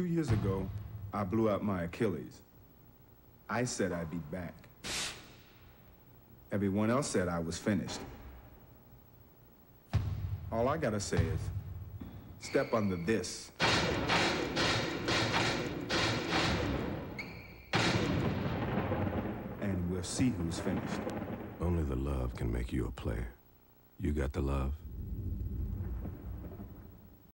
Two years ago, I blew out my Achilles. I said I'd be back. Everyone else said I was finished. All I gotta say is, step under this. And we'll see who's finished. Only the love can make you a player. You got the love?